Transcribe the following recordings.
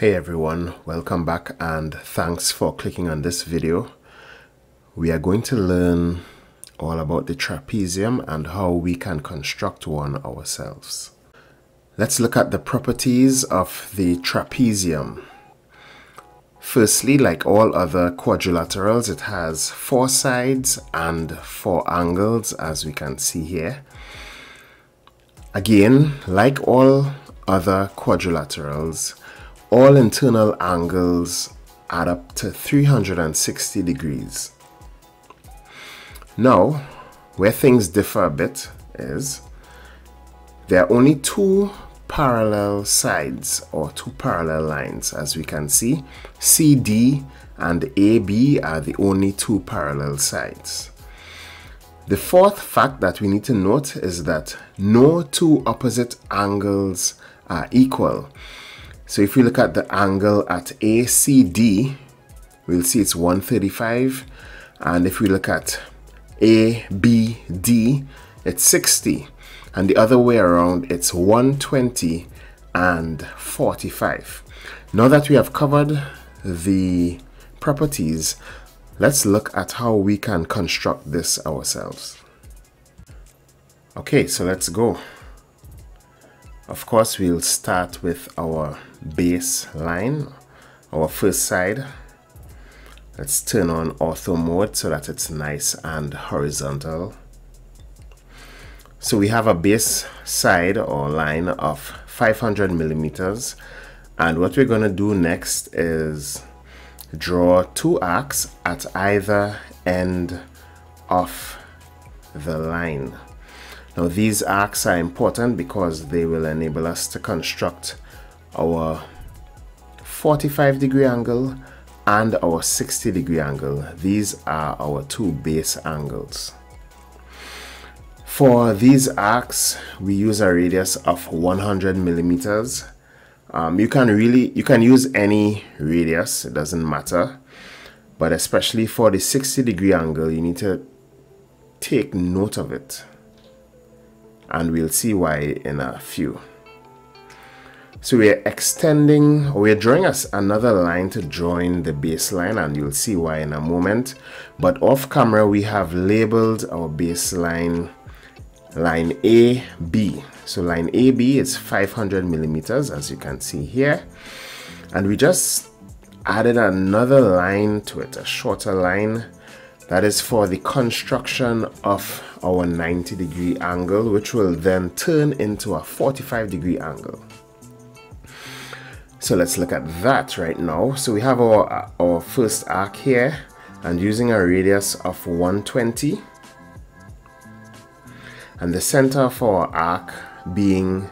Hey everyone, welcome back and thanks for clicking on this video. We are going to learn all about the trapezium and how we can construct one ourselves. Let's look at the properties of the trapezium. Firstly, like all other quadrilaterals, it has four sides and four angles as we can see here. Again, like all other quadrilaterals, all internal angles add up to 360 degrees. Now, where things differ a bit is there are only two parallel sides or two parallel lines as we can see. CD and AB are the only two parallel sides. The fourth fact that we need to note is that no two opposite angles are equal. So if we look at the angle at ACD, we'll see it's 135. And if we look at ABD, it's 60. And the other way around, it's 120 and 45. Now that we have covered the properties, let's look at how we can construct this ourselves. Okay, so let's go. Of course, we'll start with our base line, our first side. Let's turn on ortho mode so that it's nice and horizontal. So we have a base side or line of 500 millimeters. And what we're going to do next is draw two arcs at either end of the line. Now these arcs are important because they will enable us to construct our 45 degree angle and our 60 degree angle. These are our two base angles. For these arcs, we use a radius of 100 millimeters. Um, you can really, you can use any radius, it doesn't matter. But especially for the 60 degree angle, you need to take note of it and we'll see why in a few. So we're extending, we're drawing us another line to join the baseline and you'll see why in a moment. But off camera, we have labeled our baseline line AB. So line AB is 500 millimeters as you can see here. And we just added another line to it, a shorter line that is for the construction of our 90 degree angle, which will then turn into a 45 degree angle. So let's look at that right now. So we have our, our first arc here and using a radius of 120 and the center for our arc being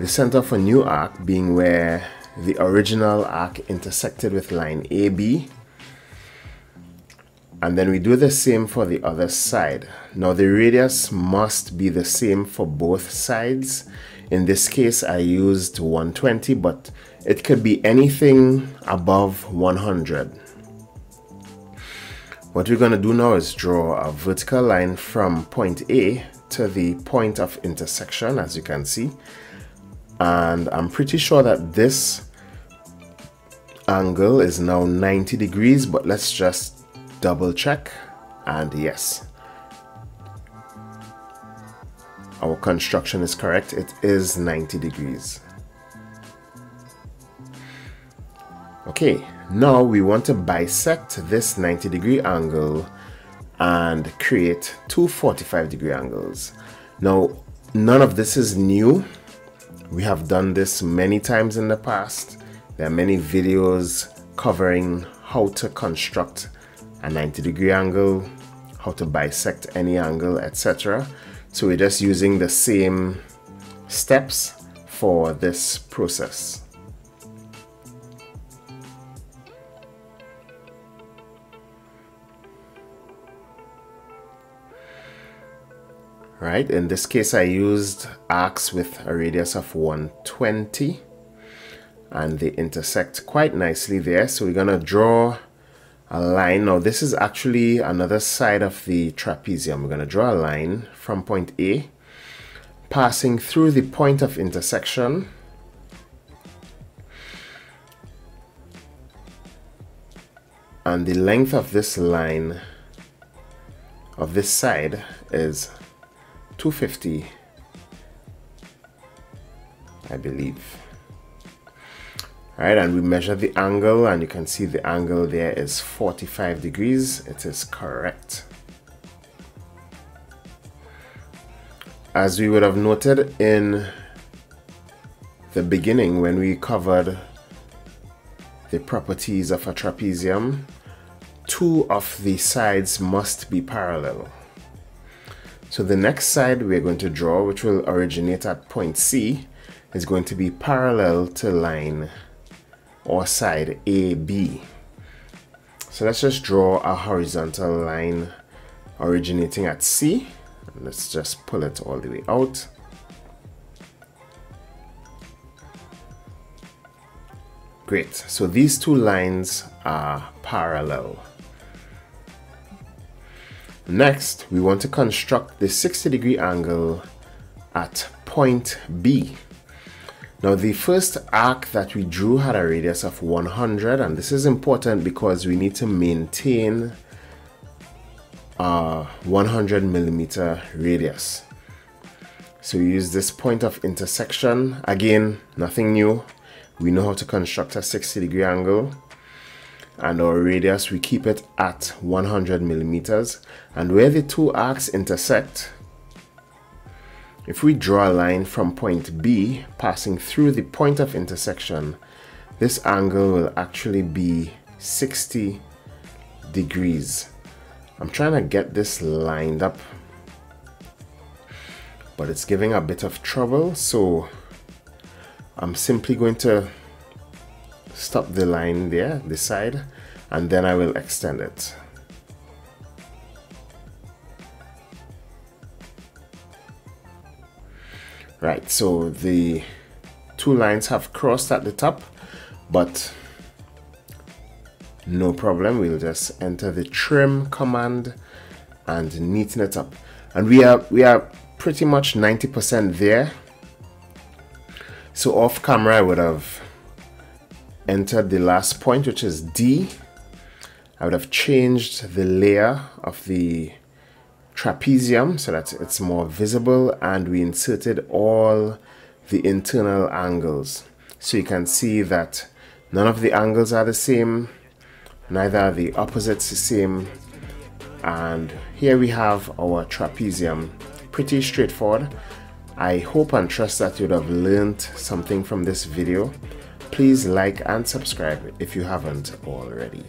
the center for new arc being where the original arc intersected with line AB and then we do the same for the other side. Now the radius must be the same for both sides. In this case, I used 120, but it could be anything above 100. What we're going to do now is draw a vertical line from point A to the point of intersection, as you can see. And I'm pretty sure that this angle is now 90 degrees, but let's just double check and yes our construction is correct. It is 90 degrees. Okay now we want to bisect this 90 degree angle and create two 45 degree angles. Now none of this is new. We have done this many times in the past. There are many videos covering how to construct a 90 degree angle, how to bisect any angle, etc. So we're just using the same steps for this process. Right, in this case I used arcs with a radius of 120 and they intersect quite nicely there. So we're gonna draw a line. Now this is actually another side of the trapezium. We're going to draw a line from point A passing through the point of intersection and the length of this line of this side is 250 I believe Alright, and we measure the angle and you can see the angle there is 45 degrees. It is correct. As we would have noted in the beginning when we covered the properties of a trapezium, two of the sides must be parallel. So the next side we're going to draw, which will originate at point C, is going to be parallel to line or side AB. So let's just draw a horizontal line originating at C. Let's just pull it all the way out. Great, so these two lines are parallel. Next, we want to construct the 60 degree angle at point B. Now the first arc that we drew had a radius of 100 and this is important because we need to maintain a 100 millimeter radius. So we use this point of intersection. Again, nothing new. We know how to construct a 60 degree angle and our radius we keep it at 100 millimeters and where the two arcs intersect if we draw a line from point B passing through the point of intersection, this angle will actually be 60 degrees. I'm trying to get this lined up, but it's giving a bit of trouble. So I'm simply going to stop the line there, the side, and then I will extend it. Right, so the two lines have crossed at the top, but no problem. We'll just enter the trim command and neaten it up. And we are we are pretty much 90% there. So off camera, I would have entered the last point, which is D. I would have changed the layer of the trapezium so that it's more visible and we inserted all the internal angles. So you can see that none of the angles are the same neither are the opposites the same and here we have our trapezium. Pretty straightforward. I hope and trust that you'd have learned something from this video. Please like and subscribe if you haven't already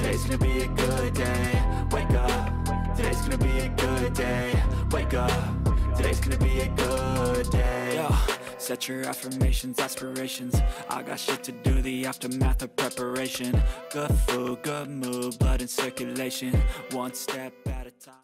Today's gonna be a good day. Wake up. Today's gonna be a good day. Wake up. Today's gonna be a good day. Yo, Set your affirmations, aspirations. I got shit to do, the aftermath of preparation. Good food, good mood, blood in circulation. One step at a